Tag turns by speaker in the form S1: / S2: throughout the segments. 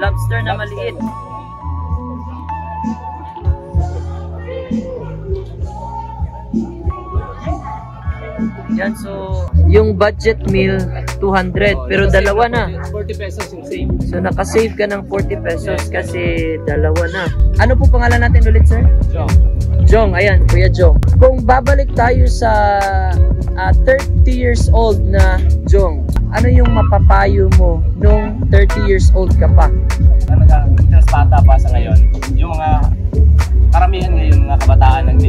S1: lobster na maliit. Yan, so, yung budget meal, 200, pero dalawa na.
S2: 40 pesos yung same.
S1: So, nakasave ka ng 40 pesos kasi dalawa na. Ano po pangalan natin ulit, sir?
S2: Jong.
S1: Jong, ayan, Kuya Jong. Kung babalik tayo sa ah, 30 years old na Jong, ano yung mapapayo mo nung 30 years old ka pa?
S2: Bata pa sa ngayon. Yung mga karamihan ngayon mga kabataan na.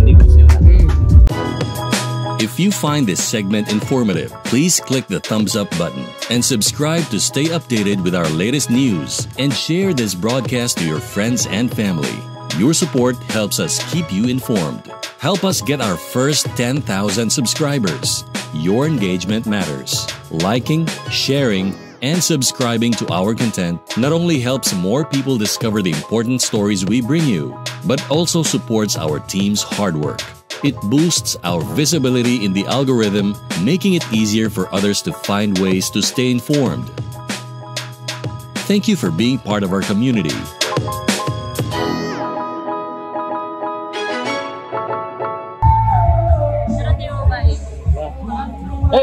S3: If you find this segment informative, please click the thumbs up button and subscribe to stay updated with our latest news and share this broadcast to your friends and family. Your support helps us keep you informed. Help us get our first 10,000 subscribers. Your engagement matters. Liking, sharing, and subscribing to our content not only helps more people discover the important stories we bring you, but also supports our team's hard work. It boosts our visibility in the algorithm, making it easier for others to find ways to stay informed. Thank you for being part of our community.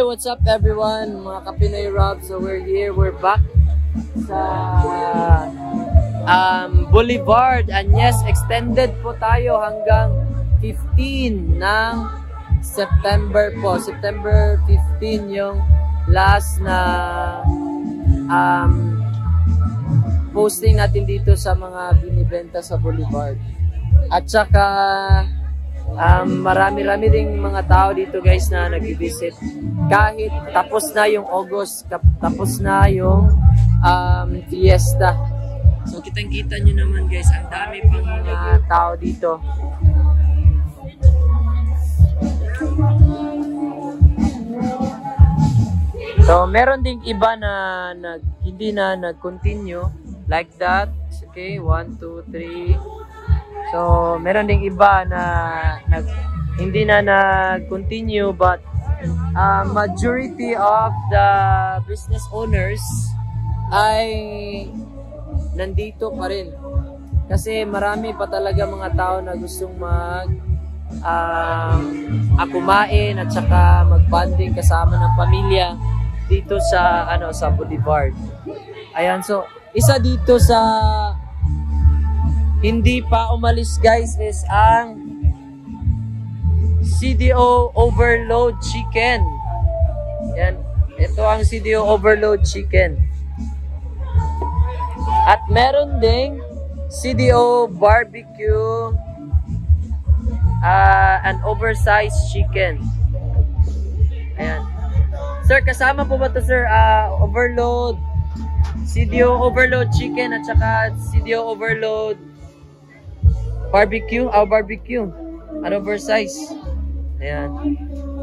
S1: What's up everyone? Mga Kapinoy Rob. So we're here, we're back sa um, Boulevard. And yes, extended po tayo hanggang 15 ng September po. September 15 yung last na um, posting natin dito sa mga binibenta sa Boulevard. At saka um, marami-rami ding mga tao dito guys na nag-visit. Kahit tapos na yung August, tapos na yung um, fiesta. So kitang-kita nyo naman guys, ang dami pang mga tao dito. So, meron ding iba na nag, hindi na nag-continue like that. Okay, 1, 2, 3. So, meron ding iba na nag, hindi na nag-continue but uh, majority of the business owners ay nandito pa rin. Kasi marami pa talaga mga tao na gustong mag um, akumain at saka magbanding kasama ng pamilya dito sa ano sa Boulevard. Ayan, so isa dito sa hindi pa umalis guys is ang CDO Overload Chicken. Yan. Ito ang CDO Overload Chicken. At meron ding CDO Barbecue uh, an oversized chicken. Ayan. Sir, kasama po ba to sir? Uh, overload, CDO overload chicken at saka CDO overload barbecue, our barbecue. An oversized. Ayan.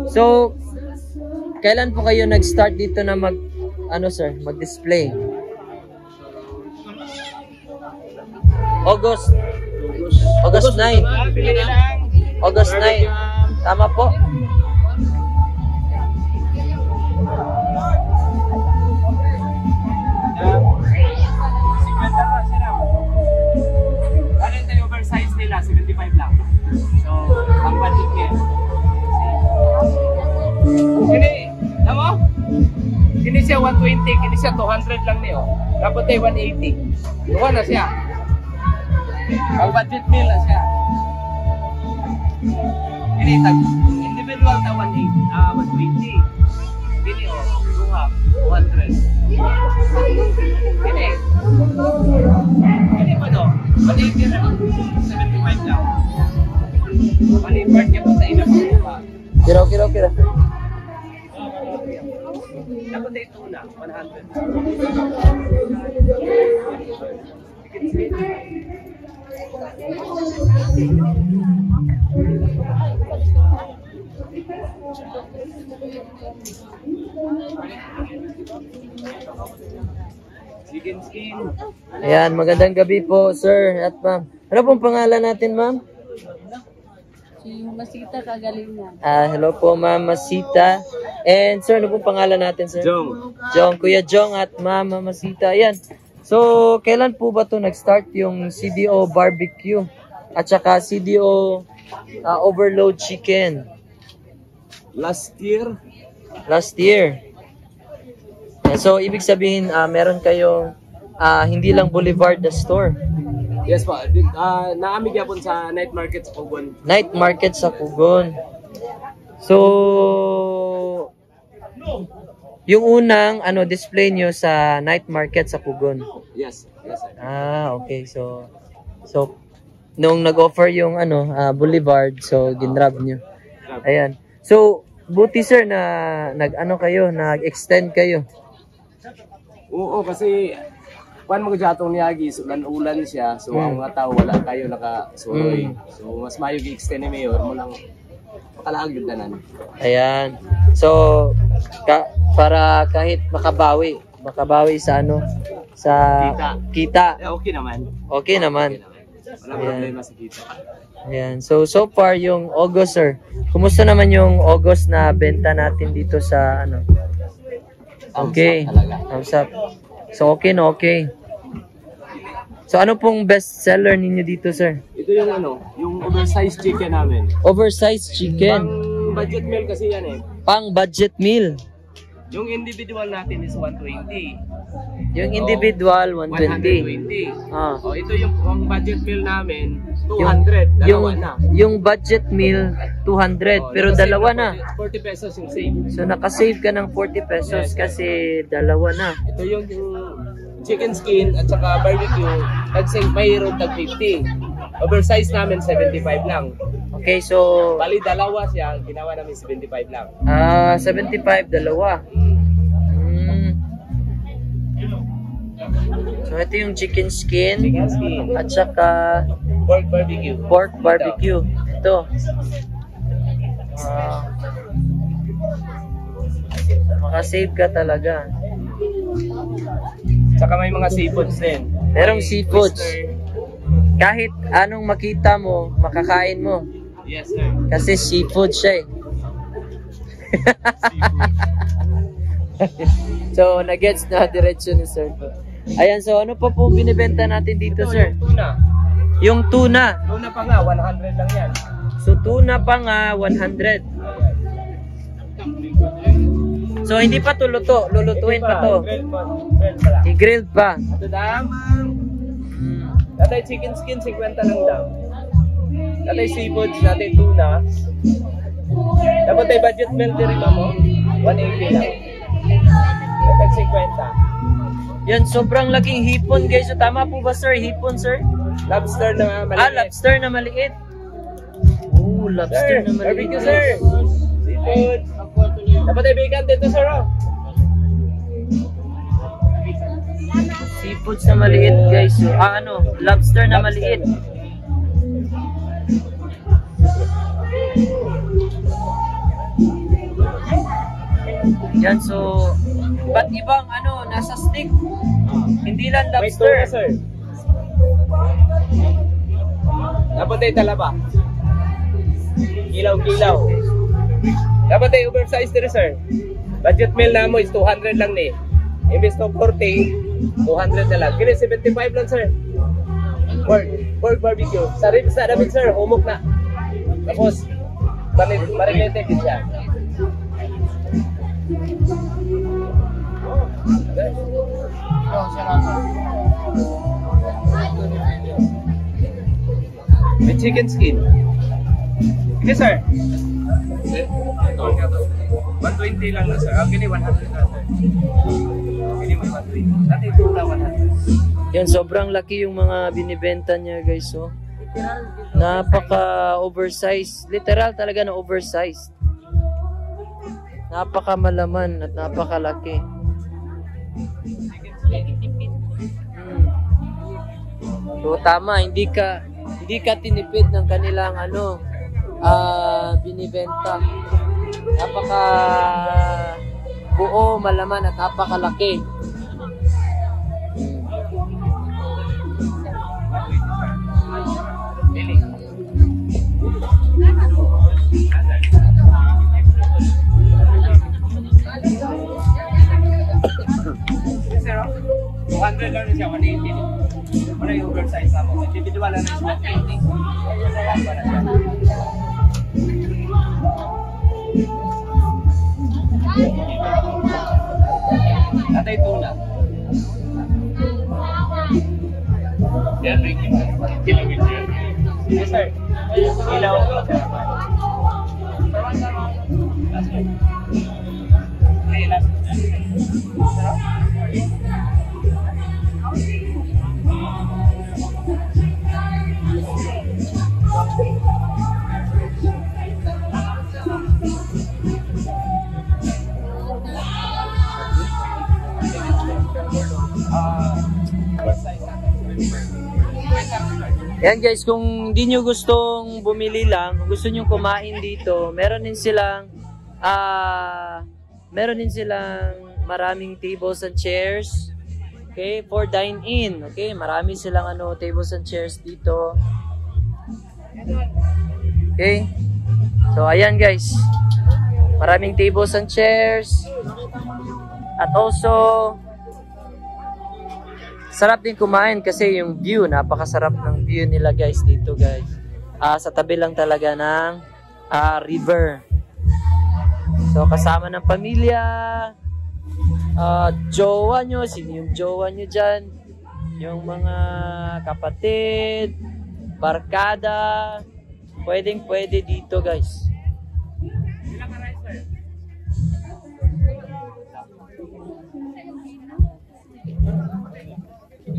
S1: So, kailan po kayo nag-start dito na mag, ano sir, mag-display? August. August 9. August 9. Tama po.
S2: 120, kini siya 200 lang niyo. Dapat ay 180. Luwa na siya. Ang budget meal na siya. Kini, tag, individual na 180, ah, 120. Kini, oh, luha, 200. Kini, Kini pa do? 180 na. 75 lang. Malipart niya po sa ina po ba?
S1: Kiro, kiro, kiro.
S2: Dapat na ito na, 100. Chicken skin.
S1: Ayan, magandang gabi po, sir at ma'am. Ano pong pangalan natin, ma'am?
S4: Si Masita Kagalingan.
S1: Ah, hello po, ma'am Masita. And sir, ano pong pangalan natin, sir?
S2: Jong.
S1: Jong, Kuya Jong at ma'am Masita. Ayan. So, kailan po ba to nag-start yung CDO barbecue at saka CDO ah, overload chicken?
S2: Last year,
S1: last year. And so, ibig sabihin, ah, meron kayong ah, hindi lang Boulevard na store.
S2: Yes po, uh, naamig yapon sa night market sa Kugon.
S1: Night market sa Pugon. So, yung unang ano display nyo sa night market sa Pugon.
S2: Yes, yes sir.
S1: Ah, okay. So, so nung nag-offer yung ano ah, Boulevard, so ginrab nyo. Ayan. So, buti sir na nag-ano kayo, nag-extend kayo.
S2: Oo, kasi kuan mo jatong niyagi, sulan ulan siya. So ang mga tao wala tayo nakasuroy. So mas mayo gi-extend ni mayor mo lang makalaag yun tanan.
S1: Ayan. So, ka, para kahit makabawi, makabawi sa ano, sa
S2: Kita.
S1: kita.
S2: Eh, okay naman.
S1: Okay naman.
S2: Wala
S1: Ayan.
S2: problema sa kita.
S1: Ayan. So, so far, yung August, sir. Kumusta naman yung August na benta natin dito sa ano?
S2: Thumbs
S1: Okay. Thumbs up. So, okay na okay. So, ano pong best seller ninyo dito, sir?
S2: Ito yung ano, yung oversized chicken namin.
S1: Oversized chicken.
S2: Pang budget meal kasi yan eh.
S1: Pang budget meal.
S2: Yung individual natin is 120.
S1: Yung individual,
S2: 120.
S1: 120. Ah.
S2: Oh, ito yung pang budget meal namin, 200. Dalawa
S1: yung,
S2: na.
S1: yung budget meal, 200.
S2: Oh,
S1: pero dalawa
S2: na
S1: na.
S2: 40 40 pesos yung save.
S1: So, nakasave ka ng 40 pesos kasi dalawa na.
S2: Ito yung, yung chicken skin at saka barbecue, tag-save mayroon tag 50. Oversize namin 75 lang.
S1: Okay, so,
S2: Bali dalawa siya, ginawa namin 75 lang.
S1: ah 75, dalawa. Mm. So, ito yung chicken skin
S2: Chicken skin,
S1: at saka
S2: pork barbecue.
S1: pork barbecue. Ito. Ah. makasave ka talaga.
S2: Saka may mga seafoods din.
S1: Merong seafoods.
S2: oyster.
S1: Kahit anong makita mo, makakain mo.
S2: Yes, sir.
S1: Kasi seafood siya eh. so, nagets na diretso ni sir. Ayan, so ano pa po binibenta natin dito,
S2: Ito
S1: sir?
S2: yung tuna.
S1: Yung tuna.
S2: Tuna pa nga, 100 lang yan.
S1: So, tuna pa nga, 100. So, hindi pa to luto. Lulutuin pa to.
S2: Pa, grill pa lang.
S1: I-grilled pa.
S2: Ito dam. Datay chicken skin, 50 lang dam. Datay seafoods, datay tuna. Dapat ay budget meal diri ba mo? 180 lang. Datay 50.
S1: Yan, sobrang laking hipon, guys. So, tama po ba, sir? Hipon, sir?
S2: Lobster na maliit.
S1: Ah, lobster na maliit. Oh, lobster
S2: Sir,
S1: na maliit.
S2: barbecue sir. Seafood. Dapat ay bacon dito sir oh.
S1: Seafoods na maliit, guys. So, ah, ano, lobster na maliit. Yan, so, ba't ibang ano, nasa stick? Hindi lang lobster.
S2: sir. Dapat ay talaba. Kilaw-kilaw. Dapat ay oversized sir. Budget meal na mo is 200 lang ni. Imbes to 40, 200 na lang. Kini 75 lang sir. Pork, pork barbecue. Sa ribs na namin sir, humok na. Tapos, marin- marinated din siya. May chicken skin. Yes, sir. 120 lang na, sir. Ah, gini 100 na, sir. May 120. Dati ito na 100.
S1: Yan, sobrang laki yung mga binibenta niya, guys. So, napaka oversized. Literal talaga na oversized. Napaka malaman at napakalaki. Hmm. So tama, hindi ka hindi ka tinipid ng kanilang ano ah binibenta. Napaka buo, malaman at napakalaki.
S2: Yes, sir. oh. 200 lang siya, 180. Ano yung oversize na mo? Individual na siya, 120. Wala Yan
S1: guys, kung hindi nyo gustong bumili lang, kung gusto nyo kumain dito, meron din silang ah meron din silang maraming tables and chairs. Okay, for dine in. Okay, marami silang ano tables and chairs dito. Okay. So ayan guys. Maraming tables and chairs. At also sarap din kumain kasi yung view, napakasarap ng view nila guys dito guys. Ah, sa tabi lang talaga ng ah, river. So kasama ng pamilya, ah, jowa nyo, sino yung jowa nyo dyan, yung mga kapatid, barkada, pwedeng pwede dito guys.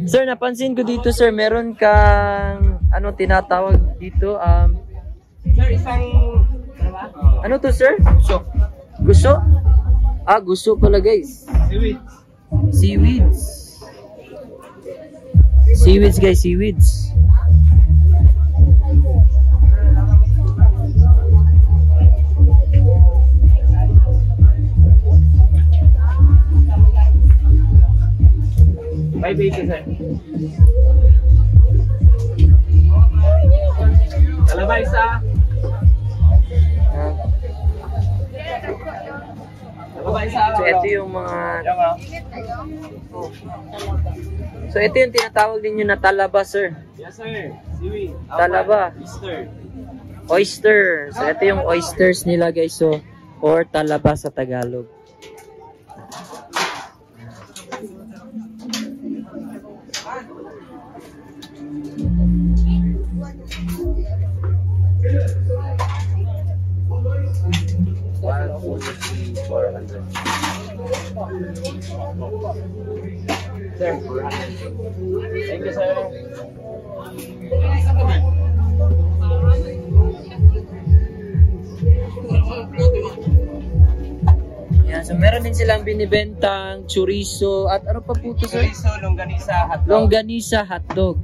S1: Sir, napansin ko dito sir, meron kang ano tinatawag dito um
S2: Sir, isang...
S1: ano to sir?
S2: Gusto.
S1: Gusto? Ah, gusto pala guys.
S2: Seaweed.
S1: Seaweeds. Seaweeds guys, seaweeds.
S2: Sa...
S1: Ah,
S2: Kalabay sa...
S1: so ito yung mga
S2: ah.
S1: So ito yung tinatawag ninyo na talaba sir.
S2: Yes, sir. Seaweed.
S1: Talaba.
S2: Easter.
S1: Oyster. So ito yung oysters nila guys so or talaba sa Tagalog.
S2: Sir, 400. Thank you, sir.
S1: Yan, so meron din silang binibentang chorizo at ano pa po to sir?
S2: Chorizo, longganisa, hotdog.
S1: Longganisa hotdog.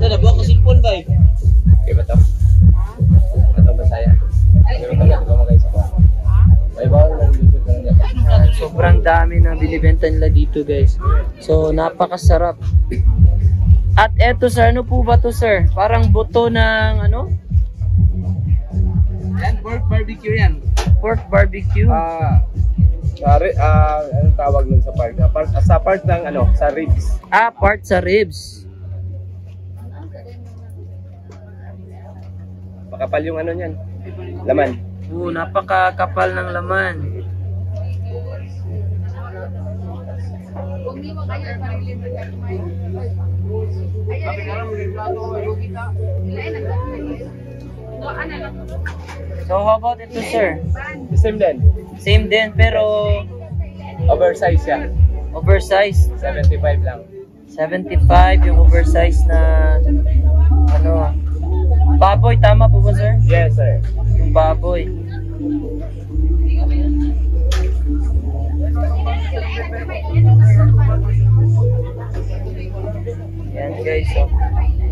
S2: Sir, nabuha ko cellphone ba eh? Okay ba to? Ito
S1: sobrang dami na binibenta nila dito guys. So napakasarap. At eto sir, ano po ba to sir? Parang buto ng ano?
S2: Yan, pork barbecue yan.
S1: Pork barbecue.
S2: Ah, Sorry, ah, anong tawag nun sa part? Ah, part sa part ng ano, sa ribs.
S1: Ah, part sa ribs.
S2: Makapal yung ano niyan. Laman.
S1: Oo, napakakapal ng laman. So how about ito sir?
S2: The same din.
S1: Same din pero
S2: Oversize yan.
S1: oversized.
S2: 75 lang.
S1: 75 yung oversized na ano baboy tama po ba sir?
S2: Yes, sir.
S1: Yung baboy. Yan guys. So,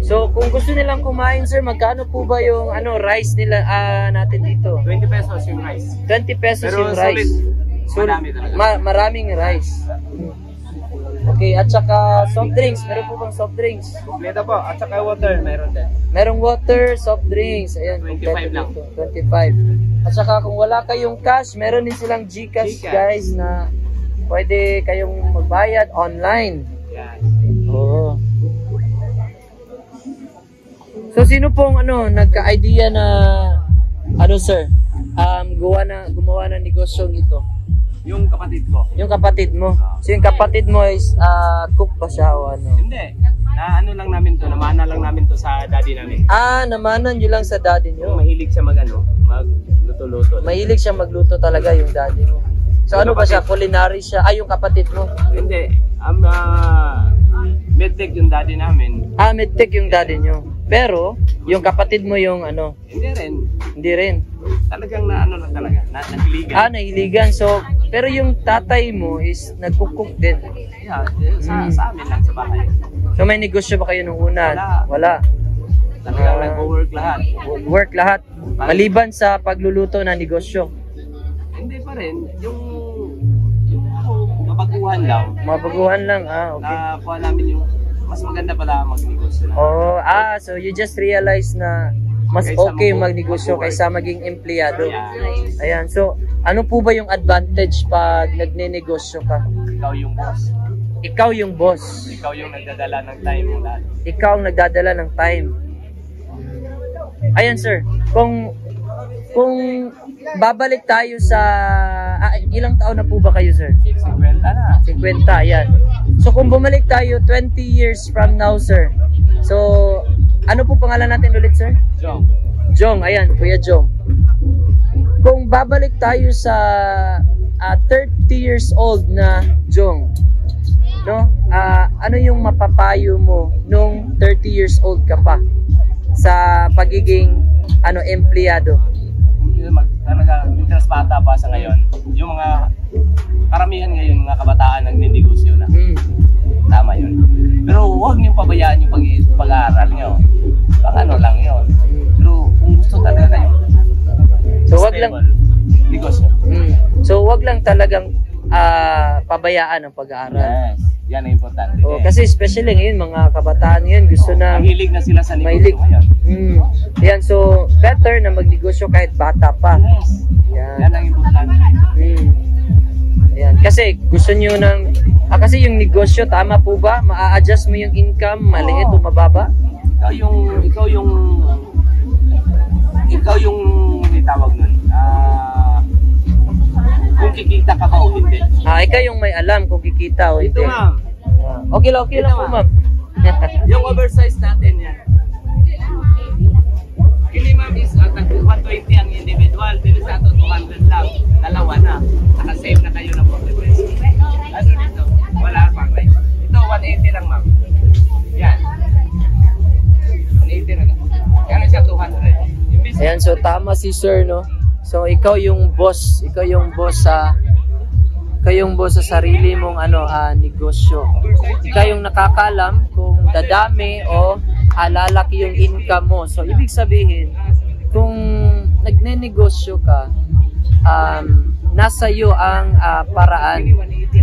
S1: so kung gusto nilang kumain sir, magkano po ba yung ano rice nila ah, natin dito?
S2: 20 pesos yung rice.
S1: 20 pesos
S2: Pero
S1: yung rice.
S2: solid. Marami talaga.
S1: ma- maraming rice. Okay, at saka soft drinks. Meron po bang soft drinks?
S2: Kompleto po. At saka water, meron din.
S1: Merong water, soft drinks. Ayan,
S2: 25
S1: kompleto
S2: lang.
S1: dito. 25. At saka kung wala kayong cash, meron din silang GCash,
S2: GCash.
S1: guys na pwede kayong magbayad online.
S2: Yan.
S1: Oo. So sino pong ano nagka-idea na ano sir? Um gawa na gumawa ng negosyong ito.
S2: Yung kapatid ko.
S1: Yung kapatid mo. So yung kapatid mo is ah, cook ba siya o ano?
S2: Hindi. Na ano lang namin to, namana lang namin to sa daddy namin.
S1: Ah, namanan nyo lang sa daddy
S2: Yung
S1: nyo.
S2: mahilig siya mag ano, magluto-luto.
S1: Mahilig siya magluto talaga yung daddy mo. So ano ba siya? Culinary siya? Ay, yung kapatid mo.
S2: Hindi. Ang uh, medtech yung daddy namin.
S1: Ah, medtech yung daddy nyo. Pero, yung kapatid mo yung ano,
S2: Hindi rin.
S1: hindi rin.
S2: Talagang na ano lang talaga. Na, nahiligan.
S1: Ah, nahiligan. So, pero yung tatay mo is nagkukuk din.
S2: Yeah, sa,
S1: Mm.
S2: sa amin lang sa bahay.
S1: So, may negosyo ba kayo nung una?
S2: Wala.
S1: Wala.
S2: Talagang
S1: Ah.
S2: nag-work lahat.
S1: Work lahat. Maliban sa pagluluto na negosyo.
S2: Hindi pa rin. Yung yung kabaguhan lang.
S1: Mabaguhan lang. Ah, okay.
S2: Na kuha namin yung mas maganda pala magnegosyo lang.
S1: Oh, ah, so you just realize na mas
S2: Kaysa
S1: okay
S2: mag-
S1: magnegosyo kaysa maging empleyado.
S2: Yeah.
S1: Ayan, so ano po ba yung advantage pag nagnenegosyo ka?
S2: Ikaw yung boss.
S1: Ikaw yung boss.
S2: Ikaw yung nagdadala ng time mo lahat.
S1: Ikaw ang nagdadala ng time. Ayan sir, kung kung babalik tayo sa ah, ilang taon na po ba kayo sir?
S2: 50 na.
S1: 50, ayan. So kung bumalik tayo 20 years from now sir. So ano po pangalan natin ulit sir?
S2: Jong.
S1: Jong, ayan, Kuya Jong. Kung babalik tayo sa ah, 30 years old na Jong, no? Ah, ano yung mapapayo mo nung 30 years old ka pa sa pagiging ano empleyado?
S2: Talaga, interest bata pa sa ngayon, yung mga karamihan ngayon mga kabataan nagninegosyo na.
S1: Mm.
S2: Tama yun. Pero huwag niyong pabayaan yung pag pag-aaral niyo. Pang ano lang yun. Pero kung gusto talaga kayo,
S1: So wag lang
S2: negosyo.
S1: mm. So wag lang talagang ah, pabayaan ang pag-aaral.
S2: Yes. Yan ang importante.
S1: Oh, kasi especially ngayon mga kabataan ngayon gusto na
S2: Mahilig na sila sa
S1: Mahilig.
S2: negosyo ngayon.
S1: Mm, Yan so better na magnegosyo kahit bata pa.
S2: Yes.
S1: Yan.
S2: Yan ang importante.
S1: Hmm. Ayan. Kasi gusto niyo ng ah, kasi yung negosyo tama po ba? Maa-adjust mo yung income, maliit o mababa?
S2: Ikaw yung, ikaw yung, ikaw yung, may tawag nun, ah, kung kikita ka ba o hindi.
S1: Ah, ikaw yung may alam kung kikita o
S2: Ito
S1: hindi.
S2: ma'am,
S1: Ah, okay lang, okay lang po, ma'am.
S2: yung oversize natin yan. Ini ma'am is uh, 120 ang individual, dito sa ato 200 lang, dalawa na. Nakasave na kayo ng 40 pesos. Ano dito? Wala pa right? Ito 180 lang ma'am. Yan. 180 na lang. Kaya siya 200. Imbis
S1: Ayan, so tama si sir, no? So ikaw yung boss, ikaw yung boss sa ikaw yung boss sa sarili mong ano ah, negosyo. Ikaw yung nakakalam kung dadami o ah, lalaki yung income mo. So ibig sabihin, kung nagnenegosyo ka, um, nasa iyo ang ah, paraan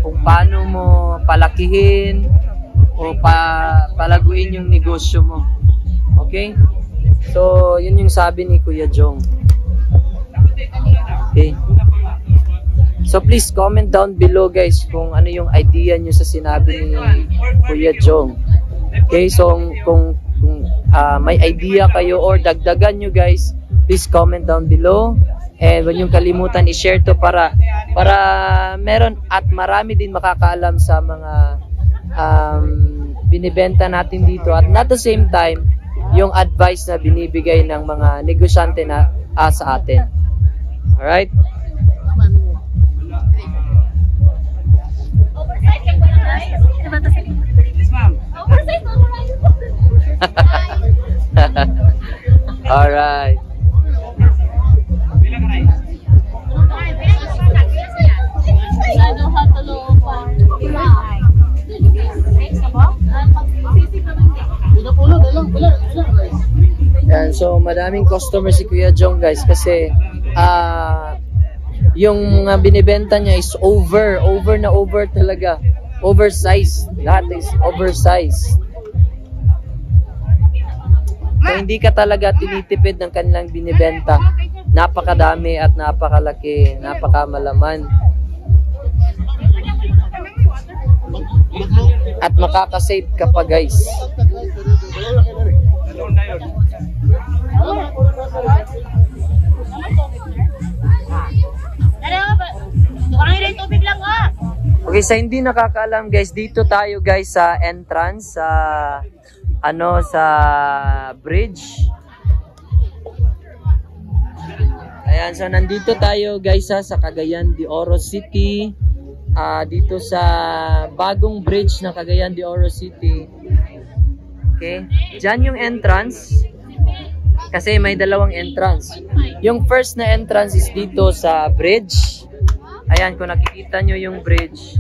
S1: kung paano mo palakihin o pa, palaguin yung negosyo mo. Okay? So, yun yung sabi ni Kuya Jong. Okay. So, please comment down below guys kung ano yung idea nyo sa sinabi ni Kuya Jong. Okay, so kung, ah, may idea kayo or dagdagan nyo guys, please comment down below. And huwag niyong kalimutan i-share to para para meron at marami din makakaalam sa mga um, binibenta natin dito at at the same time yung advice na binibigay ng mga negosyante na ah, sa atin. Alright?
S2: Yes ma'am.
S1: Alright.
S2: Bilang
S4: tulungan?
S1: Yan, so madaming customer si Kuya Jong guys kasi ah yung mga binibenta niya is over, over na over talaga. Oversized. Lahat is oversized. So hindi ka talaga tinitipid ng kanilang binibenta. napakadami at napakalaki, napakamalaman. At makakasave ka pa guys. Okay, sa hindi nakakaalam guys, dito tayo guys sa entrance sa ano sa bridge. Ayan, so nandito tayo guys ha, sa Cagayan de Oro City. Ah, dito sa bagong bridge ng Cagayan de Oro City. Okay? Diyan yung entrance. Kasi may dalawang entrance. Yung first na entrance is dito sa bridge. Ayan, kung nakikita nyo yung bridge.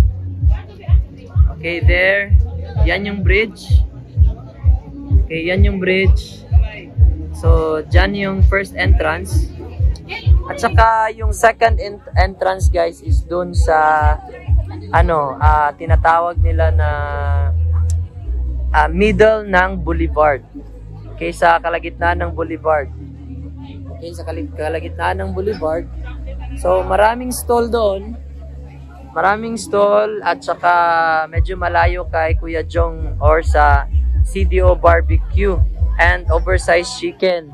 S1: Okay, there. Yan yung bridge. Okay, yan yung bridge. So, dyan yung first entrance. At saka yung second en- entrance guys is dun sa ano, ah, tinatawag nila na ah, middle ng boulevard. Okay, sa kalagitnaan ng boulevard. Okay, sa kalagitnaan ng boulevard. So, maraming stall doon. Maraming stall at saka medyo malayo kay Kuya Jong or sa CDO Barbecue and oversized chicken.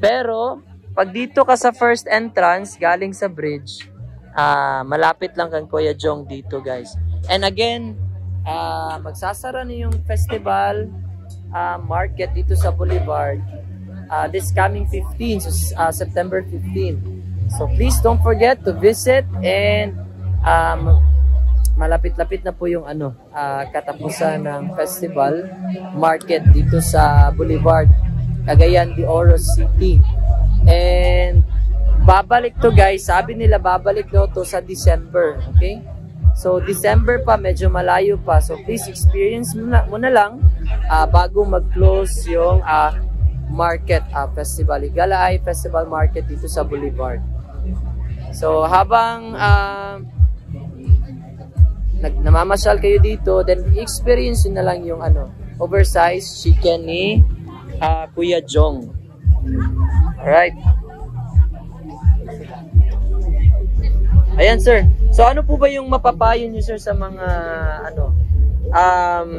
S1: Pero, pag dito ka sa first entrance, galing sa bridge, ah malapit lang kang Kuya Jong dito guys. And again, ah magsasara na yung festival ah, market dito sa Boulevard ah, this coming 15, so ah, September 15. So please don't forget to visit and um, malapit-lapit na po yung ano ah, katapusan ng festival market dito sa Boulevard Cagayan de Oro City. And babalik to guys, sabi nila babalik daw to sa December, okay? So December pa, medyo malayo pa. So please experience muna, muna lang ah, bago mag-close yung ah, market ah, festival. Igalaay Festival Market dito sa Boulevard. So habang ah, nag namamasyal kayo dito, then experience na lang yung ano, oversized chicken ni ah, Kuya Jong. Alright. Ayan sir. So ano po ba yung mapapayo niyo sir sa mga ano um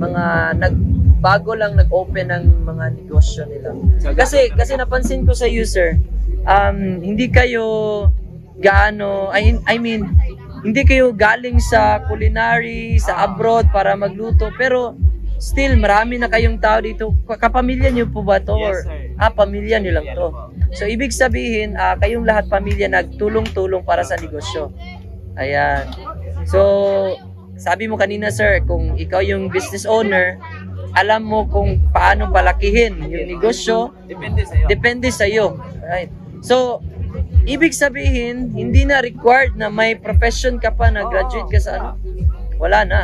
S1: mga nagbago lang nag-open ng mga negosyo nila. Kasi kasi napansin ko sa user um hindi kayo gaano I, I mean hindi kayo galing sa culinary sa abroad para magluto pero still marami na kayong tao dito. Kapamilya niyo po ba to?
S2: Yes, sir.
S1: ah, pamilya niyo lang to. So, ibig sabihin, ah, kayong lahat pamilya nagtulong-tulong para sa negosyo. Ayan. So, sabi mo kanina, sir, kung ikaw yung business owner, alam mo kung paano palakihin yung negosyo,
S2: Depende sa iyo.
S1: depende sa iyo. Right. So, ibig sabihin, hindi na required na may profession ka pa na graduate ka sa ano. Wala na.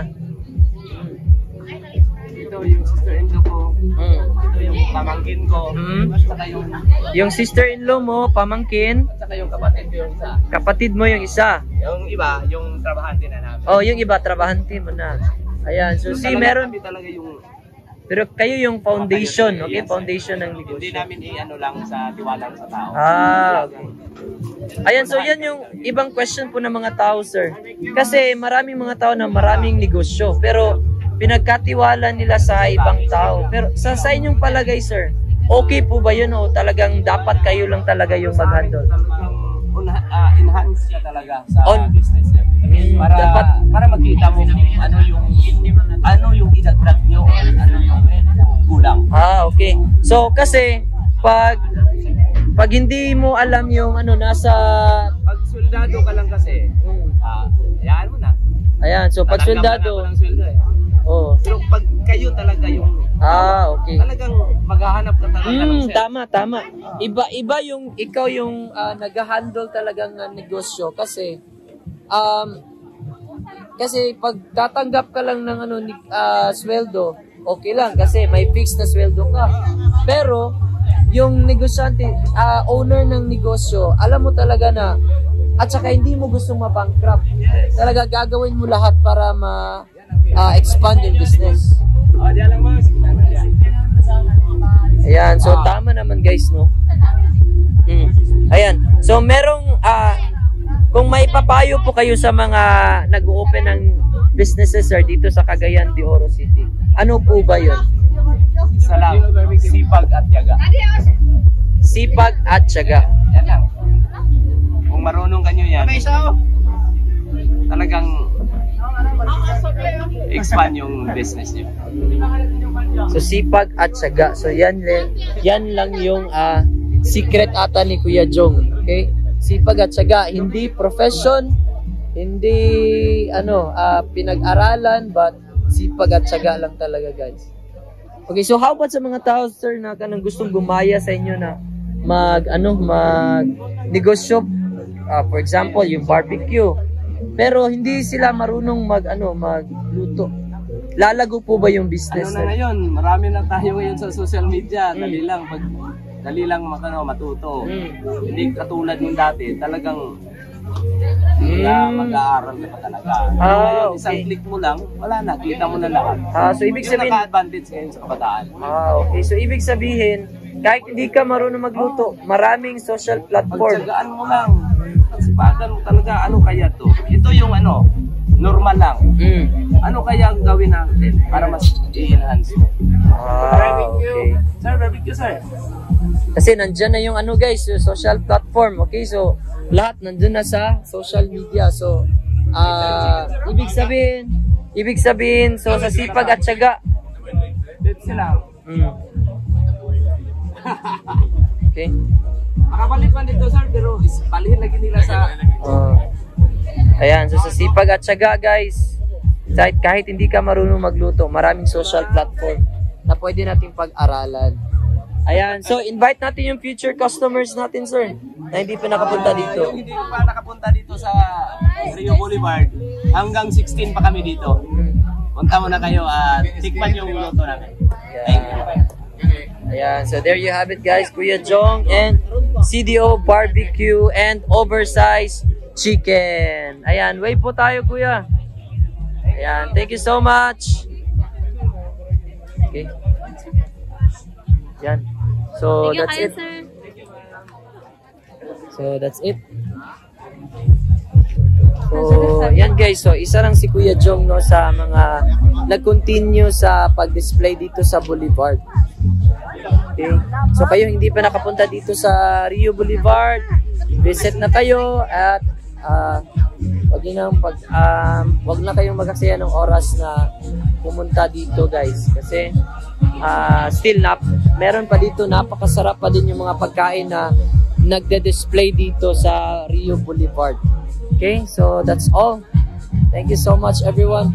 S2: Ito yung sister-in-law ko.
S1: Mm.
S2: Ito yung pamangkin ko.
S1: Mm.
S2: Saka yung,
S1: Yung sister-in-law mo, pamangkin,
S2: at saka yung kapatid ko yung isa.
S1: kapatid mo yung isa.
S2: Yung iba, yung trabahante na namin.
S1: Oh, yung iba, trabahante mo na. Ayan, so si
S2: talaga,
S1: meron,
S2: Kami talaga yung
S1: pero kayo yung foundation, okay? Foundation ng
S2: Hindi
S1: negosyo.
S2: namin i-ano lang sa tiwala sa tao.
S1: Ah, okay. Ayan, so yan yung ibang question po ng mga tao, sir. Kasi maraming mga tao na maraming negosyo, pero pinagkatiwala nila sa ibang tao. Pero sa, sa inyong palagay, sir, okay po ba yun o talagang dapat kayo lang talaga yung mag-handle?
S2: Talagang una- ah, enhance ka talaga sa
S1: On-
S2: business niya.
S1: Mm,
S2: Para
S1: dapat-
S2: para makita mo ano yung ano yung idagdag nyo or ano yung kulang.
S1: Ah, okay. So kasi pag pag hindi mo alam yung ano nasa
S2: Pag soldado ka lang kasi,
S1: mm,
S2: ah, hayaan mo na.
S1: ayan, so pag soldado,
S2: ng sweldo eh.
S1: oh.
S2: Pero pag kayo talaga yung
S1: Ah, okay.
S2: talagang maghahanap ka talaga ng
S1: Mm,
S2: self.
S1: tama, tama. Iba iba yung ikaw yung ah, nag-handle talagang ng negosyo kasi um kasi pag tatanggap ka lang ng ano ni, ah, sweldo, okay lang kasi may fixed na sweldo ka. Pero yung negosyante, ah, owner ng negosyo, alam mo talaga na at saka hindi mo gusto ma-bankrupt. Talaga gagawin mo lahat para ma ah, expand yung business.
S2: Oh, diyan lang mga
S1: Ayan, so tama naman guys, no? Mm. Ayan. So, merong, ah, kung may papayo po kayo sa mga nag-open ng businesses, sir, dito sa Cagayan de Oro City, ano po ba yun?
S2: Isa lang, sipag at yaga.
S1: Sipag at syaga.
S2: Yan lang. Kung marunong kanyo yan, talagang expand yung business nyo.
S1: So, sipag at syaga. So, yan, yan lang yung ah, secret ata ni Kuya Jong. Okay? Sipag at syaga. Hindi profession, hindi ano ah, pinag-aralan, but sipag at syaga lang talaga, guys. Okay, so how about sa mga tao, sir, na kanang gustong gumaya sa inyo na mag, ano, mag negosyo, ah, for example, yung barbecue. Pero hindi sila marunong mag, ano, magluto. Lalago po ba yung
S2: Ano
S1: business?
S2: na
S1: sir?
S2: ngayon, marami na tayo ngayon sa social media. Dali lang, pag, dali lang makano, matuto.
S1: Mm.
S2: Hindi katulad ng dati, talagang
S1: Mm.
S2: mag-aaral ka pa talaga.
S1: Ah,
S2: Ngayon, isang
S1: okay.
S2: click mo lang, wala na, kita mo na lahat.
S1: Ah, so ibig
S2: Yung
S1: sabihin,
S2: naka-advantage ngayon sa kabataan.
S1: ah, okay. So ibig sabihin, kahit hindi ka marunong magluto, maraming social platform.
S2: Pagtsagaan mo lang. Pagsipagan mo talaga, ano kaya to? Ito yung ano, normal lang.
S1: Mm.
S2: Ano kaya ang gawin natin para mas i-enhance mo?
S1: Ah, okay.
S2: Sir, barbecue, sir.
S1: Kasi nandyan na yung ano guys, yung social platform. Okay, so lahat nandun na sa social media. So, ah, ibig sabihin, ibig sabihin, so sa sipag at syaga.
S2: Dito sila.
S1: Mm. Okay.
S2: Makapalit man dito, sir, pero is, palihin lagi nila sa...
S1: Ah. ayan, so sa sipag at syaga guys, kahit, kahit hindi ka marunong magluto, maraming social platform na pwede nating pag-aralan. Ayan, so invite natin yung future customers natin, sir, na hindi pa nakapunta dito.
S2: Yung hindi pa nakapunta dito sa Rio Boulevard, hanggang 16 pa kami dito.
S1: Mm.
S2: Punta mo na kayo at tikman yung luto namin. Thank you.
S1: Ayan, so there you have it guys, Kuya Jong and CDO Barbecue and Oversized Chicken. Ayan, wave po tayo Kuya. Ayan, thank you so much. Okay. Yan. So, that's it. So, that's it. So, yan guys. So, isa lang si Kuya Jong no, sa mga nag-continue sa pag-display dito sa Boulevard. Okay? So, kayo hindi pa nakapunta dito sa Rio Boulevard, visit na kayo at ah, wag niyo pag um, wag na kayong magaksaya ng oras na pumunta dito guys kasi ah, still nap meron pa dito napakasarap pa din yung mga pagkain na nagde-display dito sa Rio Boulevard. Okay? So that's all. Thank you so much everyone.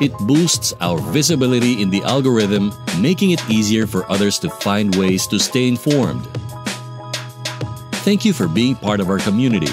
S3: It boosts our visibility in the algorithm, making it easier for others to find ways to stay informed. Thank you for being part of our community